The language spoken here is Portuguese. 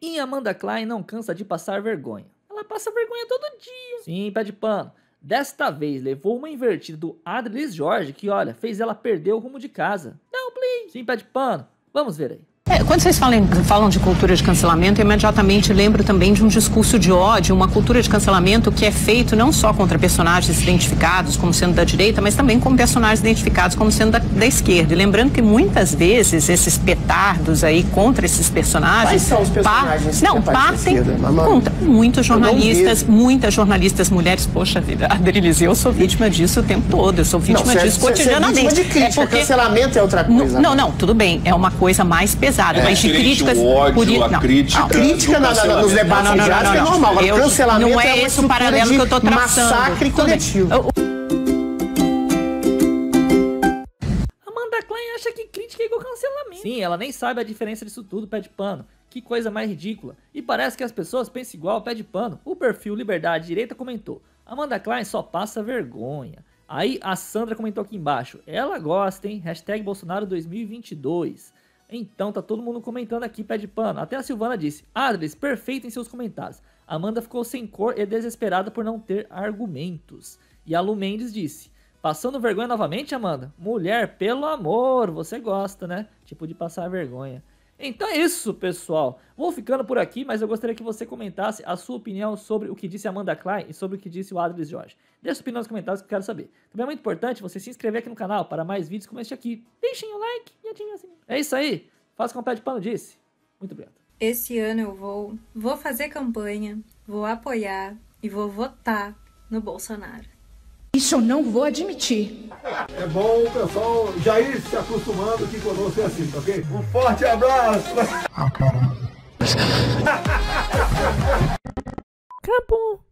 E Amanda Klein não cansa de passar vergonha. Ela passa vergonha todo dia. Sim, pé de pano. Desta vez levou uma invertida do Adrilis Jorge que, olha, fez ela perder o rumo de casa. Não, please. Sim, pé de pano. Vamos ver aí. É, quando vocês falam, falam de cultura de cancelamento, eu imediatamente lembro também de um discurso de ódio, uma cultura de cancelamento que é feito não só contra personagens identificados como sendo da direita, mas também com personagens identificados como sendo da, da esquerda. E lembrando que muitas vezes esses petardos aí contra esses personagens. Quais são os personagens par, não, partem contra muitos jornalistas, muitas jornalistas mulheres. Poxa vida, Adrilis, eu sou vítima disso o tempo todo, eu sou vítima não, disso é, cotidianamente. Você é vítima de crítica, é porque... cancelamento é outra coisa. Não, não, tudo bem, é uma coisa mais pesada pesado, é, mas de críticas. O ódio, por... a não, crítica. A crítica na, na, nos debates não, não, não, não, é normal. Agora, eu, cancelamento não é, é esse o paralelo que eu estou traçando. Massacre coletivo. Amanda Klein acha que crítica é igual cancelamento. Sim, ela nem sabe a diferença disso tudo, pé de pano. Que coisa mais ridícula. E parece que as pessoas pensam igual, pé de pano. O perfil Liberdade Direita comentou: Amanda Klein só passa vergonha. Aí a Sandra comentou aqui embaixo: ela gosta, hein? Hashtag Bolsonaro 2022. Então tá todo mundo comentando aqui, pé de pano. Até a Silvana disse: Adres, perfeito em seus comentários. Amanda ficou sem cor e desesperada por não ter argumentos. E a Lu Mendes disse: Passando vergonha novamente, Amanda? Mulher, pelo amor, você gosta, né? Tipo de passar vergonha. Então é isso, pessoal. Vou ficando por aqui, mas eu gostaria que você comentasse a sua opinião sobre o que disse Amanda Klein e sobre o que disse o Adris Jorge. Deixe sua opinião nos comentários que eu quero saber. Também é muito importante você se inscrever aqui no canal para mais vídeos como este aqui. Deixem o like e ativem o sininho. É isso aí. Faça como o Pé de Pano disse. Muito obrigado. Esse ano eu vou, vou fazer campanha, vou apoiar e vou votar no Bolsonaro. Isso eu não vou admitir. É bom o pessoal já ir se acostumando que conosco é assim, tá ok? Um forte abraço! Ah, caramba. Acabou.